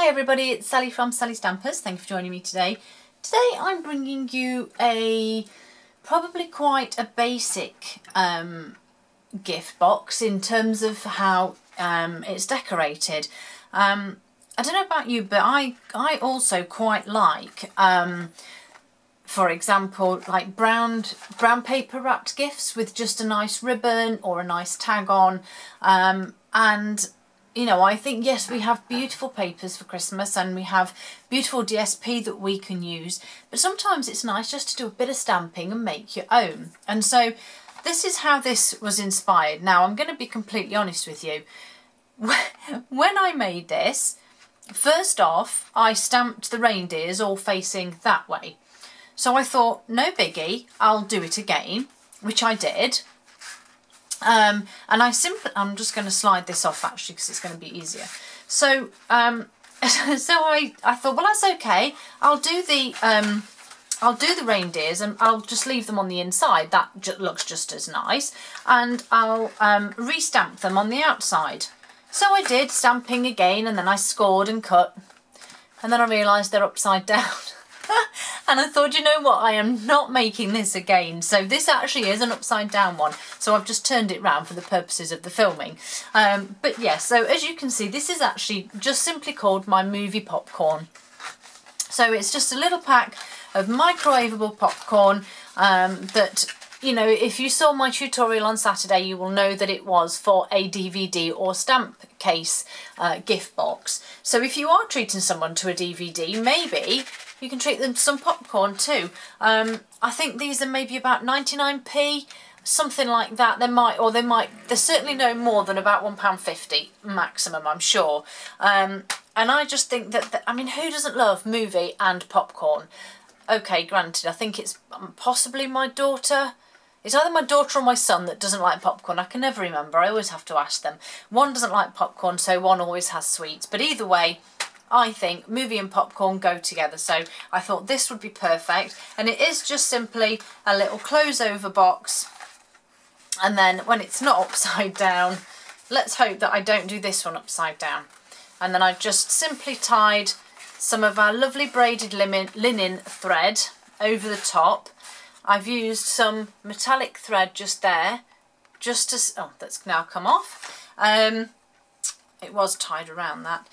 Hi everybody, it's Sally from Sally Stampers. Thank you for joining me today. Today I'm bringing you a probably quite a basic um, gift box in terms of how um, it's decorated. Um, I don't know about you, but I, I also quite like, um, for example, like brown, brown paper wrapped gifts with just a nice ribbon or a nice tag on. Um, and you know, I think, yes, we have beautiful papers for Christmas and we have beautiful DSP that we can use, but sometimes it's nice just to do a bit of stamping and make your own. And so this is how this was inspired. Now, I'm going to be completely honest with you. When I made this, first off, I stamped the reindeers all facing that way. So I thought, no biggie, I'll do it again, which I did. Um, and I simply, I'm just going to slide this off actually because it's going to be easier. So, um, so I, I thought, well, that's okay. I'll do the, um, I'll do the reindeers and I'll just leave them on the inside. That looks just as nice. And I'll um, restamp them on the outside. So I did, stamping again, and then I scored and cut. And then I realised they're upside down. and I thought, you know what, I am not making this again. So this actually is an upside down one. So I've just turned it round for the purposes of the filming. Um, but yes, yeah, so as you can see, this is actually just simply called my movie popcorn. So it's just a little pack of microwavable popcorn um, that you know, if you saw my tutorial on Saturday, you will know that it was for a DVD or stamp case uh, gift box. So if you are treating someone to a DVD, maybe you can treat them some popcorn too. Um, I think these are maybe about 99p, something like that. They might, or they might, they're certainly no more than about £1.50 maximum, I'm sure. Um, and I just think that, that, I mean, who doesn't love movie and popcorn? Okay, granted, I think it's possibly my daughter. It's either my daughter or my son that doesn't like popcorn. I can never remember. I always have to ask them. One doesn't like popcorn, so one always has sweets. But either way, I think movie and popcorn go together. So I thought this would be perfect. And it is just simply a little close over box. And then when it's not upside down, let's hope that I don't do this one upside down. And then I've just simply tied some of our lovely braided linen thread over the top. I've used some metallic thread just there, just as, oh, that's now come off. Um, it was tied around that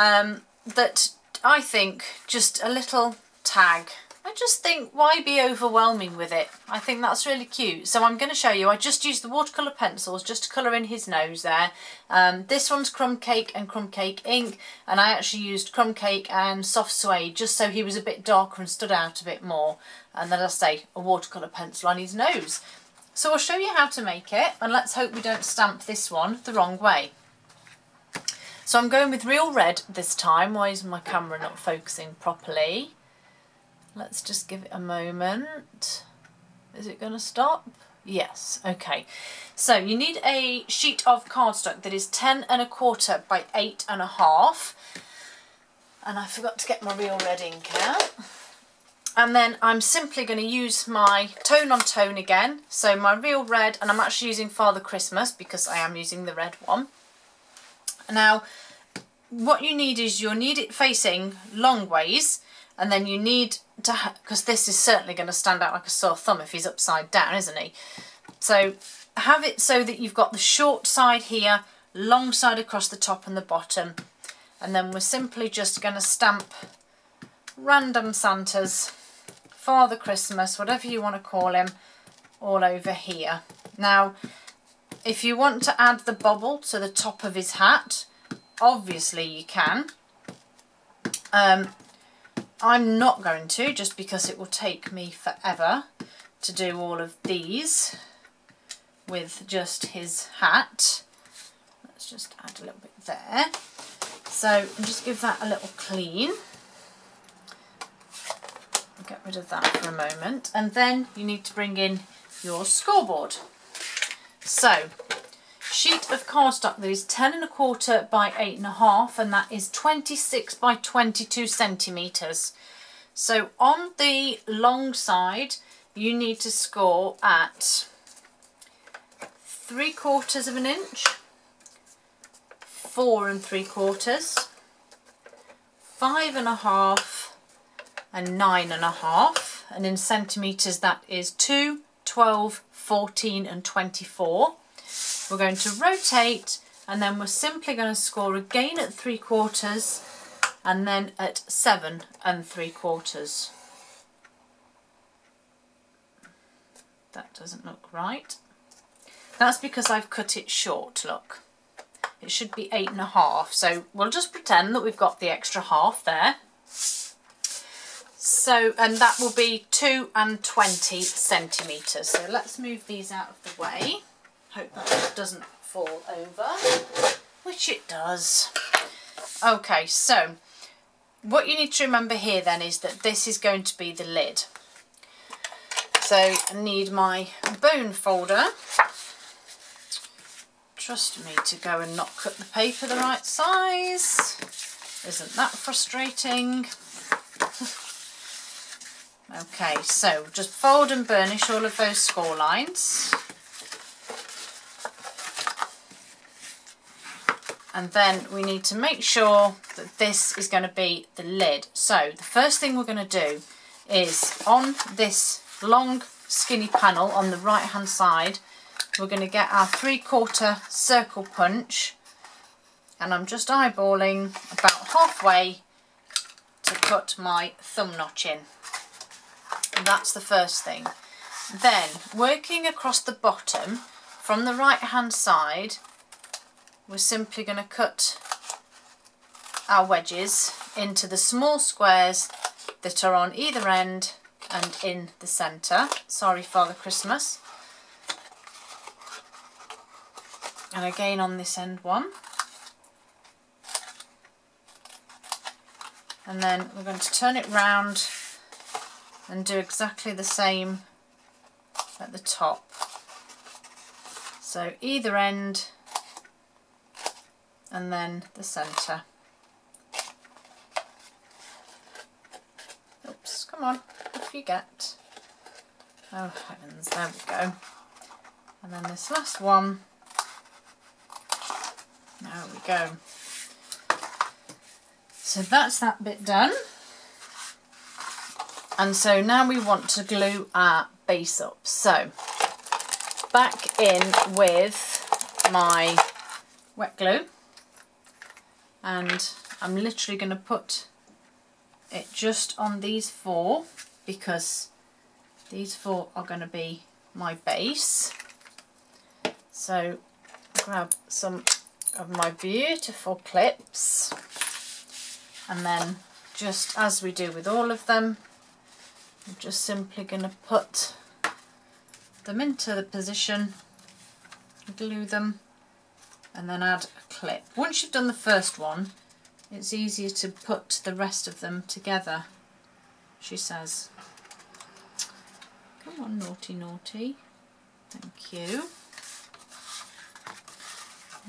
um, that I think just a little tag. I just think why be overwhelming with it? I think that's really cute. So I'm going to show you. I just used the watercolour pencils just to colour in his nose there. Um, this one's Crumb Cake and Crumb Cake ink and I actually used Crumb Cake and Soft Suede just so he was a bit darker and stood out a bit more. And then I say a watercolour pencil on his nose. So I'll show you how to make it and let's hope we don't stamp this one the wrong way. So I'm going with real red this time. Why is my camera not focusing properly? Let's just give it a moment. Is it going to stop? Yes, okay. So you need a sheet of cardstock that is 10 and a quarter by eight and a half. And I forgot to get my real red ink out. And then I'm simply going to use my tone on tone again. So my real red, and I'm actually using Father Christmas because I am using the red one. Now, what you need is you'll need it facing long ways and then you need to, because this is certainly going to stand out like a sore thumb if he's upside down, isn't he? So have it so that you've got the short side here, long side across the top and the bottom. And then we're simply just going to stamp random Santas, Father Christmas, whatever you want to call him, all over here. Now, if you want to add the bobble to the top of his hat, obviously you can. Um, I'm not going to just because it will take me forever to do all of these with just his hat. Let's just add a little bit there. So just give that a little clean. Get rid of that for a moment. And then you need to bring in your scoreboard. So, sheet of cardstock that is 10 and a quarter by eight and a half and that is 26 by 22 centimetres. So on the long side you need to score at three quarters of an inch, four and three quarters, five and a half and nine and a half and in centimetres that is 2, 12, 14 and 24. We're going to rotate and then we're simply going to score again at three quarters and then at seven and three quarters. That doesn't look right. That's because I've cut it short, look. It should be eight and a half, so we'll just pretend that we've got the extra half there. So, and that will be 2 and 20 centimetres. So let's move these out of the way. Hope that doesn't fall over, which it does. Okay, so what you need to remember here then is that this is going to be the lid. So I need my bone folder. Trust me to go and not cut the paper the right size. Isn't that frustrating? okay, so just fold and burnish all of those score lines. and then we need to make sure that this is going to be the lid. So the first thing we're going to do is on this long skinny panel on the right hand side we're going to get our three quarter circle punch and I'm just eyeballing about halfway to put my thumb notch in. That's the first thing. Then working across the bottom from the right hand side we're simply going to cut our wedges into the small squares that are on either end and in the centre. Sorry Father Christmas. And again on this end one. And then we're going to turn it round and do exactly the same at the top. So either end and then the centre. Oops, come on, off you get. Oh heavens, there we go. And then this last one, there we go. So that's that bit done. And so now we want to glue our base up. So back in with my wet glue. And I'm literally going to put it just on these four because these four are going to be my base. So grab some of my beautiful clips. And then just as we do with all of them I'm just simply going to put them into the position glue them and then add a clip. Once you've done the first one, it's easier to put the rest of them together, she says. Come on, naughty, naughty. Thank you.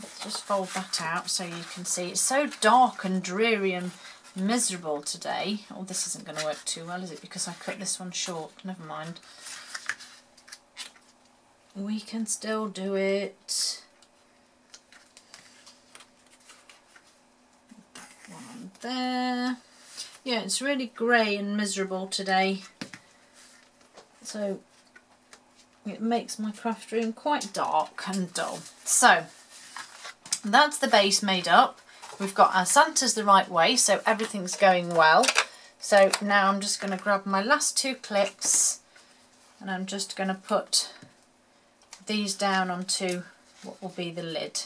Let's just fold that out so you can see. It's so dark and dreary and miserable today. Oh, this isn't going to work too well, is it? Because I cut this one short. Never mind. We can still do it. One there. Yeah, it's really grey and miserable today. So it makes my craft room quite dark and dull. So that's the base made up. We've got our Santa's the right way, so everything's going well. So now I'm just going to grab my last two clips and I'm just going to put these down onto what will be the lid.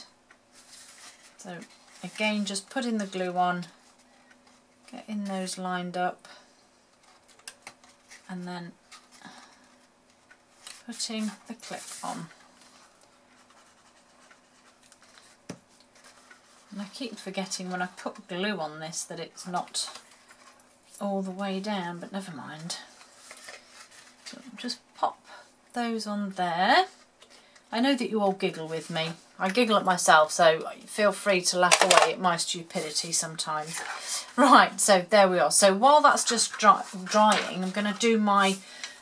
So again, just putting the glue on getting those lined up and then putting the clip on. And I keep forgetting when I put glue on this that it's not all the way down, but never mind. So just pop those on there. I know that you all giggle with me. I giggle at myself, so feel free to laugh away at my stupidity sometimes. Right, so there we are. So while that's just dry drying, I'm going to do my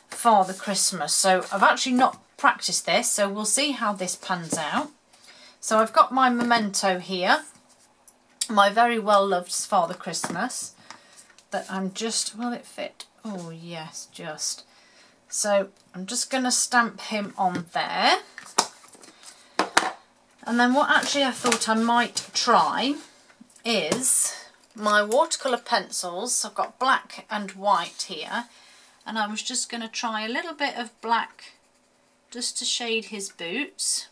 Father Christmas. So I've actually not practiced this, so we'll see how this pans out. So I've got my memento here, my very well loved Father Christmas. that I'm just, will it fit? Oh yes, just. So I'm just going to stamp him on there. And then what actually I thought I might try is my watercolour pencils. I've got black and white here. And I was just going to try a little bit of black just to shade his boots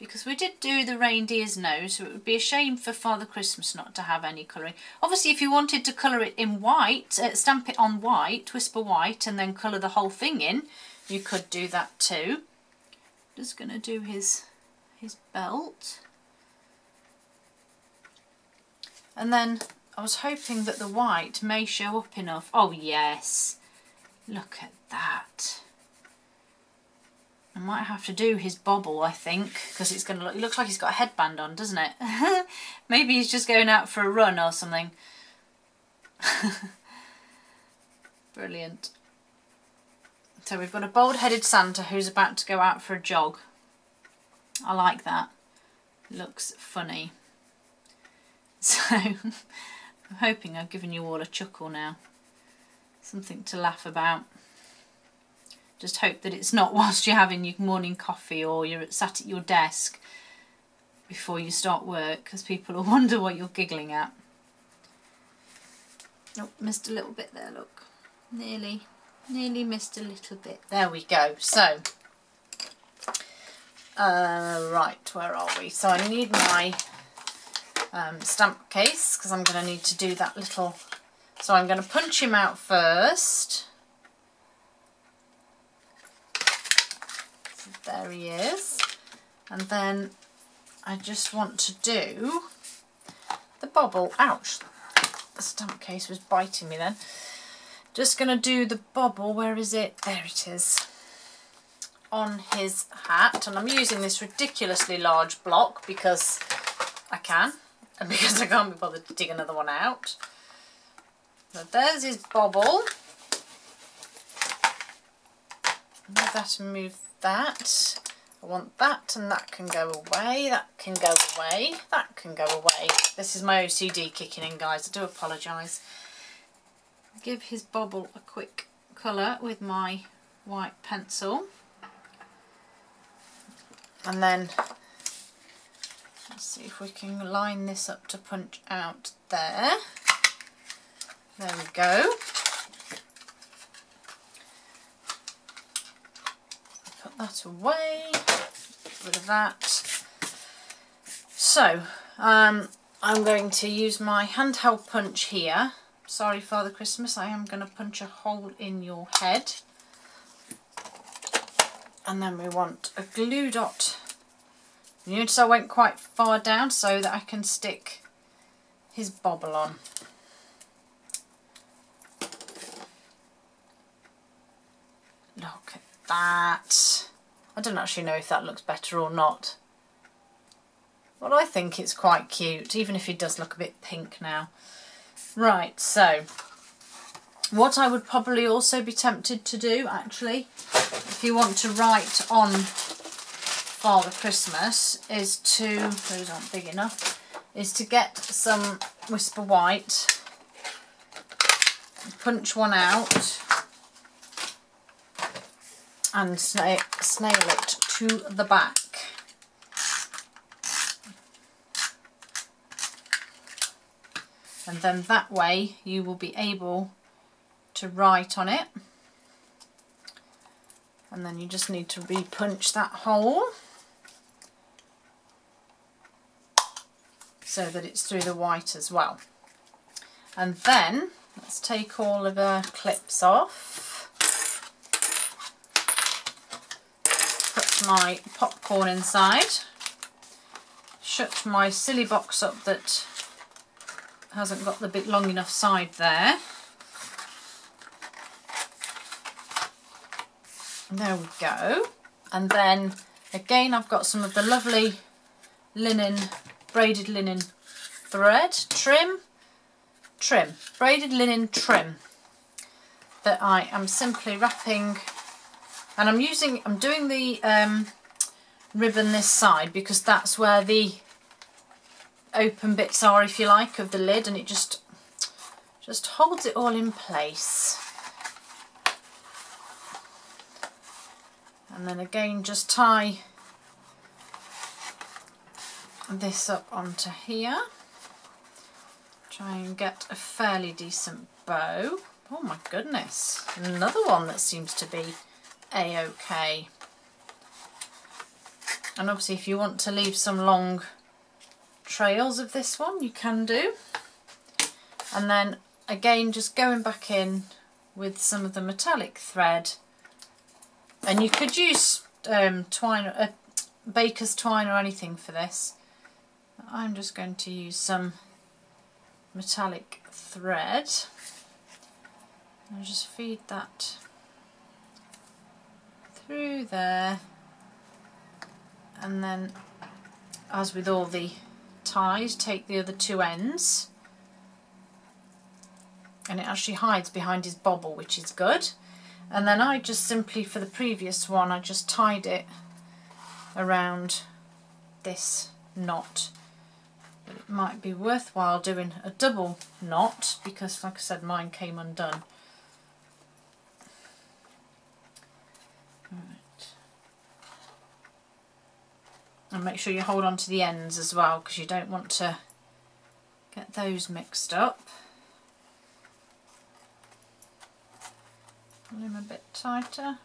because we did do the reindeer's nose so it would be a shame for Father Christmas not to have any colouring. Obviously if you wanted to colour it in white, uh, stamp it on white, whisper white and then colour the whole thing in, you could do that too. Just going to do his, his belt. And then I was hoping that the white may show up enough. Oh yes, look at that. I might have to do his bobble, I think, because it's going to look, it looks like he's got a headband on, doesn't it? Maybe he's just going out for a run or something. Brilliant. So we've got a bald-headed Santa who's about to go out for a jog. I like that. Looks funny. So, I'm hoping I've given you all a chuckle now. Something to laugh about. Just hope that it's not whilst you're having your morning coffee or you're sat at your desk before you start work because people will wonder what you're giggling at. Oh, missed a little bit there, look. Nearly, nearly missed a little bit. There we go. So, uh, right, where are we? So I need my um, stamp case because I'm going to need to do that little... So I'm going to punch him out first. There he is. And then I just want to do the bobble. Ouch, the stamp case was biting me then. Just going to do the bobble, where is it? There it is. On his hat. And I'm using this ridiculously large block because I can. And because I can't be bothered to dig another one out. So there's his bobble. Move that and move that. I want that and that can go away, that can go away, that can go away. This is my OCD kicking in guys, I do apologise. Give his bobble a quick colour with my white pencil. And then let's see if we can line this up to punch out there. There we go. That away, rid of that. So, um, I'm going to use my handheld punch here. Sorry, Father Christmas, I am going to punch a hole in your head. And then we want a glue dot. You notice I went quite far down so that I can stick his bobble on. Look at that. I don't actually know if that looks better or not. But I think it's quite cute, even if he does look a bit pink now. Right, so what I would probably also be tempted to do, actually, if you want to write on Father Christmas, is to, those aren't big enough, is to get some Whisper White, punch one out, and snail, it to the back. And then that way you will be able to write on it. And then you just need to re-punch that hole so that it's through the white as well. And then let's take all of the clips off. My popcorn inside, shut my silly box up that hasn't got the bit long enough side there. There we go. And then again I've got some of the lovely linen, braided linen thread, trim, trim, braided linen trim that I am simply wrapping and I'm using, I'm doing the um, ribbon this side because that's where the open bits are, if you like, of the lid, and it just just holds it all in place. And then again just tie this up onto here. Try and get a fairly decent bow. Oh my goodness, another one that seems to be a-okay. And obviously if you want to leave some long trails of this one, you can do. And then again, just going back in with some of the metallic thread. And you could use um, twine, uh, baker's twine or anything for this. I'm just going to use some metallic thread and just feed that through there. And then as with all the ties take the other two ends. And it actually hides behind his bobble which is good. And then I just simply for the previous one I just tied it around this knot. It might be worthwhile doing a double knot because like I said mine came undone And make sure you hold on to the ends as well because you don't want to get those mixed up. Him a bit tighter.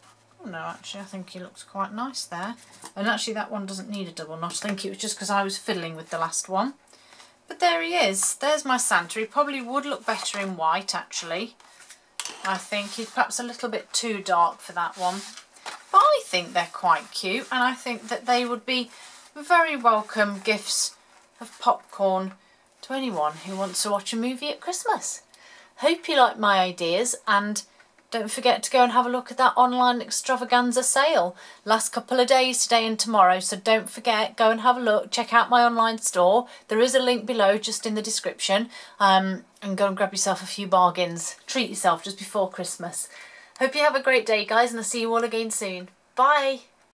Oh no, actually I think he looks quite nice there. And actually that one doesn't need a double knot. I think it was just because I was fiddling with the last one. But there he is. There's my Santa. He probably would look better in white actually. I think he's perhaps a little bit too dark for that one. But I think they're quite cute and I think that they would be very welcome gifts of popcorn to anyone who wants to watch a movie at Christmas. Hope you like my ideas and don't forget to go and have a look at that online extravaganza sale. Last couple of days today and tomorrow so don't forget go and have a look check out my online store there is a link below just in the description um, and go and grab yourself a few bargains treat yourself just before Christmas. Hope you have a great day guys and I'll see you all again soon. Bye!